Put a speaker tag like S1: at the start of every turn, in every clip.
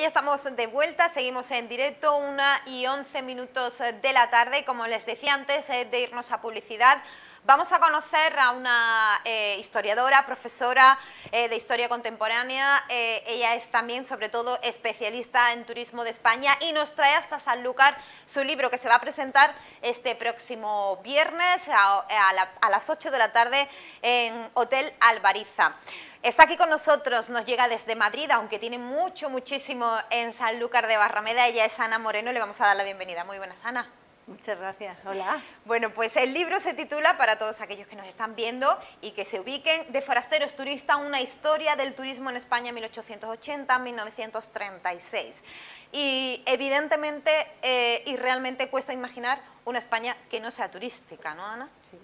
S1: ya estamos de vuelta, seguimos en directo, una y once minutos de la tarde. Como les decía antes de irnos a publicidad, Vamos a conocer a una eh, historiadora, profesora eh, de historia contemporánea. Eh, ella es también, sobre todo, especialista en turismo de España y nos trae hasta Sanlúcar su libro que se va a presentar este próximo viernes a, las 8 de la tarde en Hotel Alvariza. Está aquí con nosotros, nos llega desde Madrid, aunque tiene mucho, muchísimo en Sanlúcar de Barrameda. Ella es Ana Moreno, le vamos a dar la bienvenida. Muy buenas, Ana.
S2: Muchas gracias, hola.
S1: Bueno, pues el libro se titula, para todos aquellos que nos están viendo y que se ubiquen, De forasteros turistas, una historia del turismo en España 1880-1936. Y evidentemente eh, y realmente cuesta imaginar una España que no sea turística, ¿no, Ana?
S2: Sí,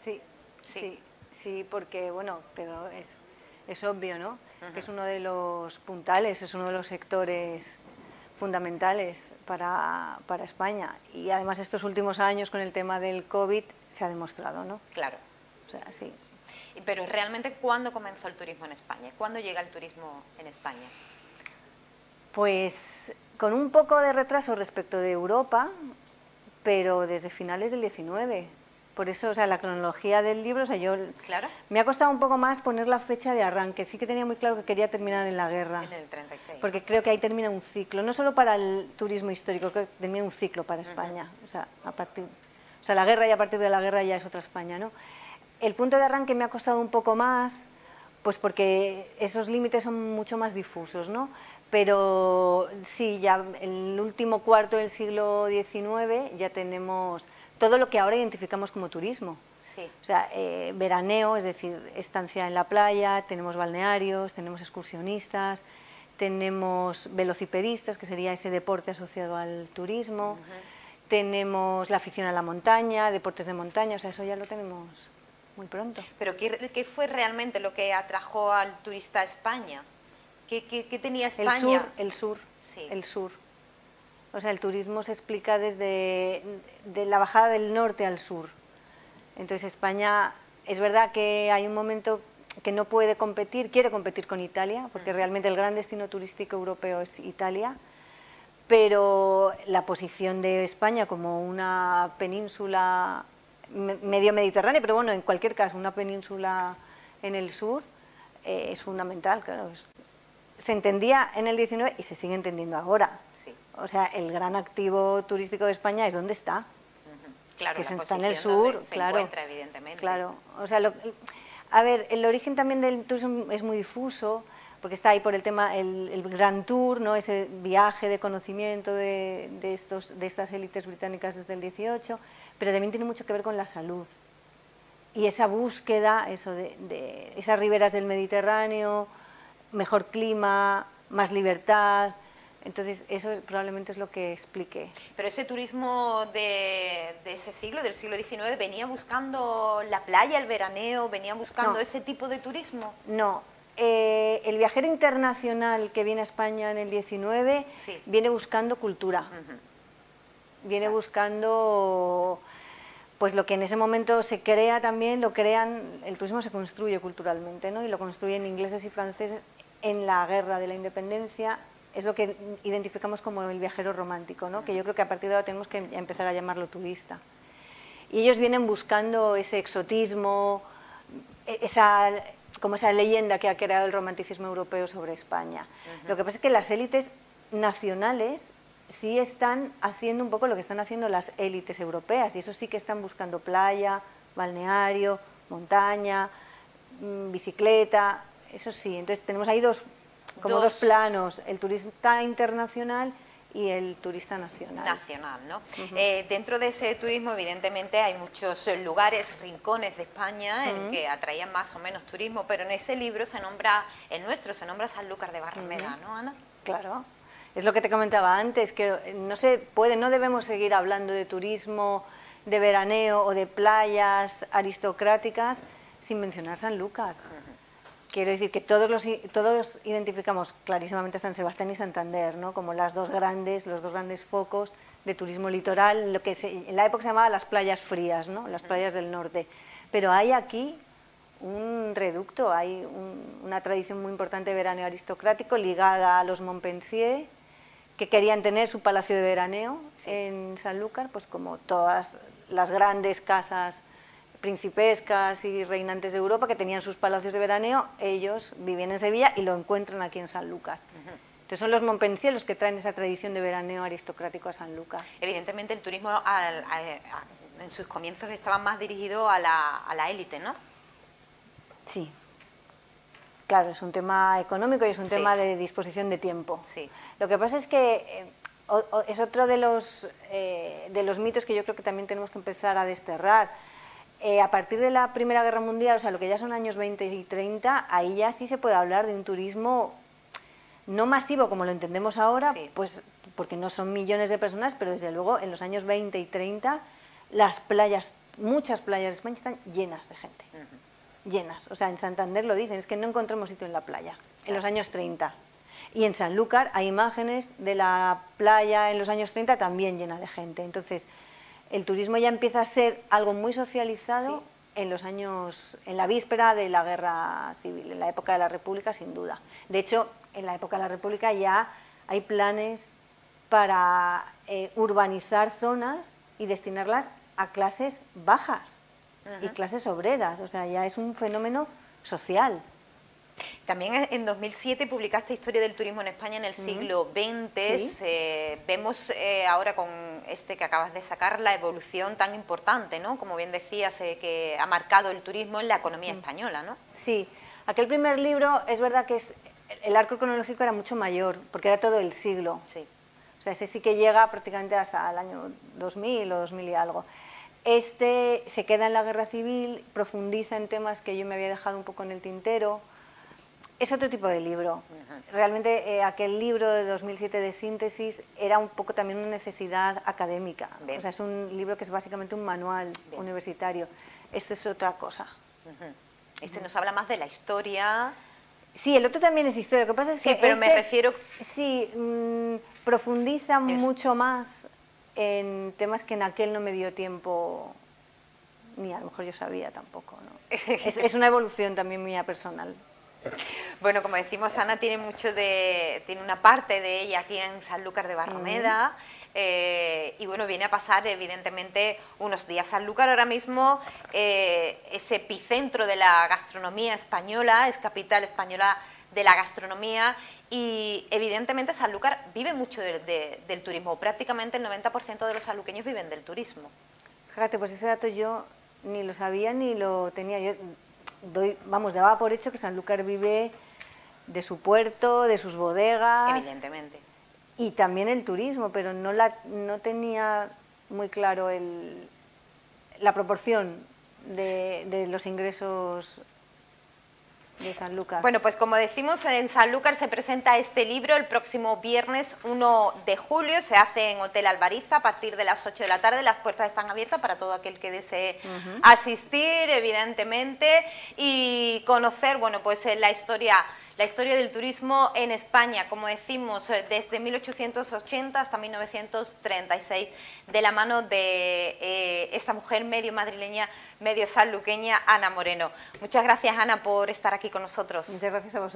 S2: sí, sí, sí, porque, bueno, pero es, es obvio, ¿no? Que es uno de los puntales, es uno de los sectores fundamentales para, para, España. Y además estos últimos años con el tema del COVID se ha demostrado, ¿no?
S1: Claro.
S2: O sea, sí.
S1: Pero realmente, ¿cuándo comenzó el turismo en España? ¿Cuándo llega el turismo en España?
S2: Pues con un poco de retraso respecto de Europa, pero desde finales del 19 por eso, o sea, la cronología del libro, o sea, yo...
S1: Claro.
S2: Me ha costado un poco más poner la fecha de arranque. Sí que tenía muy claro que quería terminar en la guerra.
S1: En el 36.
S2: Porque creo que ahí termina un ciclo, no solo para el turismo histórico, creo que termina un ciclo para España. O sea, a partir... O sea, la guerra y a partir de la guerra ya es otra España, ¿no? El punto de arranque me ha costado un poco más, pues porque esos límites son mucho más difusos, ¿no? Pero sí, ya en el último cuarto del siglo XIX ya tenemos todo lo que ahora identificamos como turismo. O sea, eh, veraneo, es decir, estancia en la playa, tenemos balnearios, tenemos excursionistas, tenemos velocipedistas, que sería ese deporte asociado al turismo, tenemos la afición a la montaña, deportes de montaña, o sea, eso ya lo tenemos muy pronto.
S1: Pero ¿qué, fue realmente lo que atrajo al turista a España? ¿Qué, tenía España?
S2: El sur, el sur, el sur. O sea, el turismo se explica desde de la bajada del norte al sur. Entonces España, es verdad que hay un momento que no puede competir, quiere competir con Italia, porque realmente el gran destino turístico europeo es Italia, pero la posición de España como una península medio mediterránea, pero bueno, en cualquier caso, una península en el sur eh, es fundamental, claro. Se entendía en el 19 y se sigue entendiendo ahora. O sea, el gran activo turístico de España es donde está.
S1: Claro,
S2: que
S1: está
S2: en el sur,
S1: se
S2: claro.
S1: Encuentra, evidentemente.
S2: Claro, o sea, a ver, el origen también del turismo es muy difuso, porque está ahí por el tema, el, Gran Tour, ¿no? ese viaje de conocimiento de, estos, de estas élites británicas desde el 18, pero también tiene mucho que ver con la salud. Y esa búsqueda, eso de, de esas riberas del Mediterráneo, mejor clima, más libertad, entonces, eso probablemente es lo que explique.
S1: Pero ese turismo de, ese siglo, del siglo XIX, ¿venía buscando la playa, el veraneo, venía buscando ese tipo de turismo?
S2: No. Eh, el viajero internacional que viene a España en el XIX viene buscando cultura. Viene buscando pues lo que en ese momento se crea también, lo crean, el turismo se construye culturalmente, ¿no? Y lo construyen ingleses y franceses en la guerra de la independencia, es lo que identificamos como el viajero romántico, ¿no? que yo creo que a partir de ahora tenemos que empezar a llamarlo turista. Y ellos vienen buscando ese exotismo, e-, esa, como esa leyenda que ha creado el romanticismo europeo sobre España. Lo que pasa es que las élites nacionales sí están haciendo un poco lo que están haciendo las élites europeas, y eso sí que están buscando playa, balneario, montaña, mm, bicicleta, eso sí. Entonces tenemos ahí dos como dos, planos, el turista internacional y el turista nacional.
S1: Nacional, ¿no? Eh, dentro de ese turismo, evidentemente, hay muchos lugares, rincones de España en que atraían más o menos turismo, pero en ese libro se nombra, el nuestro, se nombra Sanlúcar de Barrameda, ¿no, Ana?
S2: Claro. Es lo que te comentaba antes, que no se puede, no debemos seguir hablando de turismo, de veraneo o de playas aristocráticas sin mencionar Sanlúcar. Quiero decir que todos, los, todos identificamos clarísimamente San Sebastián y Santander, ¿no? como las dos grandes, los dos grandes focos de turismo litoral, lo que en la época se llamaba las playas frías, ¿no? las playas del norte. Pero hay aquí un reducto, hay una tradición muy importante de veraneo aristocrático ligada a los Montpensier, que querían tener su palacio de veraneo en Sanlúcar, pues como todas las grandes casas principescas y reinantes de Europa que tenían sus palacios de veraneo, ellos vivían en Sevilla y lo encuentran aquí en Sanlúcar. Entonces son los Montpensier los que traen esa tradición de veraneo aristocrático a Sanlúcar.
S1: Evidentemente el turismo en sus comienzos estaba más dirigido a la, a la élite, ¿no?
S2: Sí, Claro, es un tema económico y es un tema de disposición de tiempo.
S1: Sí.
S2: Lo que pasa es que eh, es otro de los, eh, de los mitos que yo creo que también tenemos que empezar a desterrar. Eh, a partir de la Primera Guerra Mundial, o sea, lo que ya son años 20 y 30, ahí ya sí se puede hablar de un turismo no masivo como lo entendemos ahora, pues porque no son millones de personas, pero desde luego en los años 20 y 30 las playas, muchas playas de España están llenas de gente llenas. O sea, en Santander lo dicen, es que no encontramos sitio en la playa, en los años 30. Y en Sanlúcar hay imágenes de la playa en los años 30 también llena de gente. Entonces, el turismo ya empieza a ser algo muy socializado en los años, en la víspera de la guerra civil, en la época de la República, sin duda. De hecho, en la época de la República ya hay planes para eh, urbanizar zonas y destinarlas a clases bajas y clases obreras, o sea, ya es un fenómeno social.
S1: También en 2007 publicaste Historia del Turismo en España en el siglo XX. vemos eh, ahora con este que acabas de sacar la evolución tan importante, ¿no? Como bien decías, eh, que ha marcado el turismo en la economía española, ¿no?
S2: Sí, aquel primer libro es verdad que es, el arco cronológico era mucho mayor, porque era todo el siglo.
S1: Sí.
S2: O sea, ese sí que llega prácticamente hasta el año 2000 o 2000 y algo. Este se queda en la guerra civil, profundiza en temas que yo me había dejado un poco en el tintero. Es otro tipo de libro. Realmente eh, aquel libro de 2007 de síntesis era un poco también una necesidad académica. O sea, es un libro que es básicamente un manual universitario. Este es otra cosa.
S1: Este nos habla más de la historia.
S2: Sí, el otro también es historia. Lo que pasa es
S1: sí, pero me este refiero...
S2: Sí, mm, profundiza mucho más en temas que en aquel no me dio tiempo, ni a lo mejor yo sabía tampoco. ¿no? es, una evolución también mía personal.
S1: Bueno, como decimos, Ana tiene mucho de, tiene una parte de ella aquí en Sanlúcar de Barrameda. Eh, y bueno, viene a pasar evidentemente unos días. Sanlúcar ahora mismo eh, es epicentro de la gastronomía española, es capital española de la gastronomía y evidentemente Sanlúcar vive mucho del turismo, prácticamente el 90% de los sanluqueños viven del turismo.
S2: Fíjate, pues ese dato yo ni lo sabía ni lo tenía. Yo doy, vamos, daba por hecho que Sanlúcar vive de su puerto, de sus bodegas.
S1: Evidentemente.
S2: Y también el turismo, pero no, la, no tenía muy claro el, la proporción de, de los ingresos de Sanlúcar.
S1: Bueno, pues como decimos, en Sanlúcar se presenta este libro el próximo viernes 1 de julio, se hace en Hotel Alvariza a partir de las 8 de la tarde, las puertas están abiertas para todo aquel que desee asistir, evidentemente, y conocer, bueno, pues eh, la historia la historia del turismo en España, como decimos, eh, desde 1880 hasta 1936, de la mano de eh, esta mujer medio madrileña, medio sanluqueña, Ana Moreno. Muchas gracias, Ana, por estar aquí con nosotros.
S2: Muchas gracias a vosotros.